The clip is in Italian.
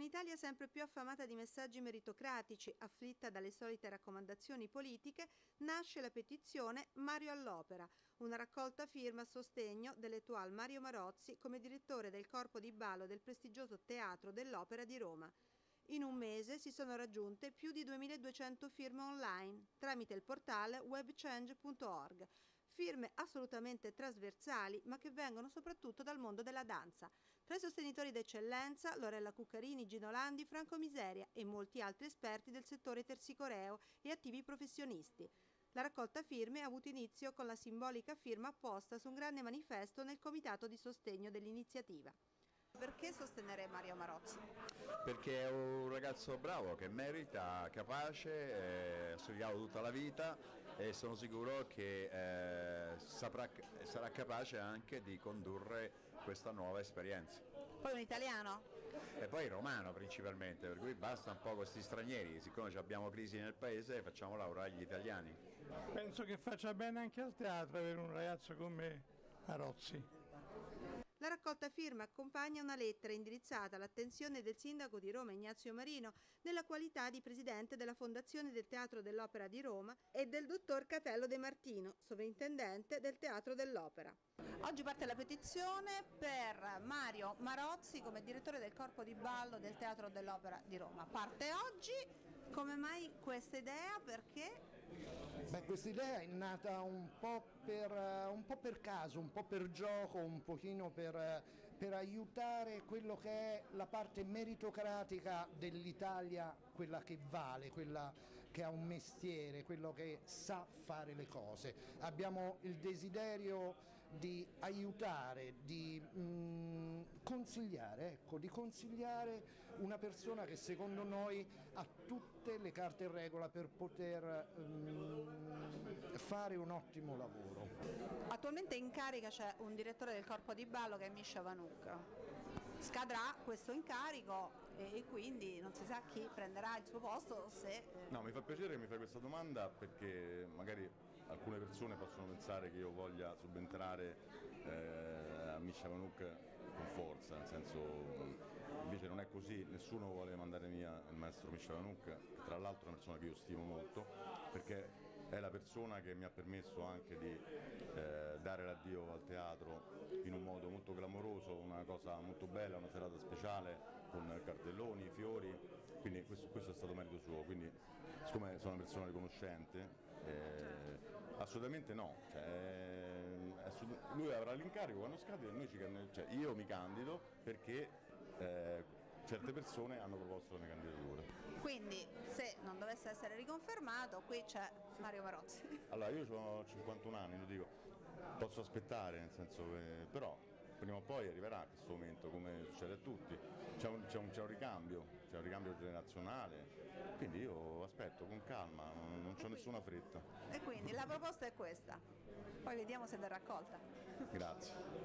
un'Italia sempre più affamata di messaggi meritocratici, afflitta dalle solite raccomandazioni politiche, nasce la petizione Mario all'Opera, una raccolta firma a sostegno dell'etual Mario Marozzi come direttore del corpo di ballo del prestigioso Teatro dell'Opera di Roma. In un mese si sono raggiunte più di 2200 firme online tramite il portale webchange.org, firme assolutamente trasversali ma che vengono soprattutto dal mondo della danza. Tra i sostenitori d'eccellenza Lorella Cuccarini, Gino Landi, Franco Miseria e molti altri esperti del settore tersicoreo e attivi professionisti. La raccolta firme ha avuto inizio con la simbolica firma apposta su un grande manifesto nel comitato di sostegno dell'iniziativa. Perché sostenere Mario Marozzi? Perché è un ragazzo bravo che merita, capace, ha studiato tutta la vita e sono sicuro che eh, saprà, sarà capace anche di condurre questa nuova esperienza. Poi un italiano? E poi romano principalmente, per cui basta un po' questi stranieri, siccome abbiamo crisi nel paese facciamo lavorare gli italiani. Penso che faccia bene anche al teatro avere un ragazzo come Marozzi. La raccolta firma accompagna una lettera indirizzata all'attenzione del sindaco di Roma Ignazio Marino nella qualità di presidente della Fondazione del Teatro dell'Opera di Roma e del dottor Catello De Martino, sovrintendente del Teatro dell'Opera. Oggi parte la petizione per Mario Marozzi come direttore del corpo di ballo del Teatro dell'Opera di Roma. Parte oggi, come mai questa idea? Perché Beh, questa idea è nata un po, per, un po' per caso, un po' per gioco, un pochino per, per aiutare quello che è la parte meritocratica dell'Italia, quella che vale, quella che ha un mestiere, quello che sa fare le cose. Abbiamo il desiderio di aiutare, di mh, mm, consigliare, ecco, di consigliare una persona che secondo noi ha tutte le carte in regola per poter mh, mm, fare un ottimo lavoro. Attualmente in carica c'è un direttore del corpo di ballo che è Misha Vanuk. Scadrà questo incarico e quindi non si sa chi prenderà il suo posto se... Eh, no, mi fa piacere che mi fai questa domanda perché magari alcune persone possono pensare che io voglia subentrare eh, a Misha Vanuk con forza, nel senso invece non è così, nessuno vuole mandare via il maestro Misha Vanuk, che tra l'altro è una persona che io stimo molto, è la persona che mi ha permesso anche di eh, dare l'addio al teatro in un modo molto clamoroso, una cosa molto bella, una serata speciale con cartelloni, fiori, quindi questo, questo è stato merito suo, quindi siccome sono una persona riconoscente, eh, assolutamente no, cioè, eh, lui avrà l'incarico quando scade e noi ci, cioè, io mi candido perché eh, certe persone hanno proposto la mia candidatura. Quindi se non dovesse essere riconfermato qui c'è Mario Marozzi. Allora io ho 51 anni, lo dico, posso aspettare, nel senso che però prima o poi arriverà questo momento come succede a tutti, c'è un, un, un, ricambio, c'è un ricambio generazionale, quindi io aspetto con calma, non, non ho nessuna fretta. E quindi la proposta è questa, poi vediamo se verrà accolta. Grazie.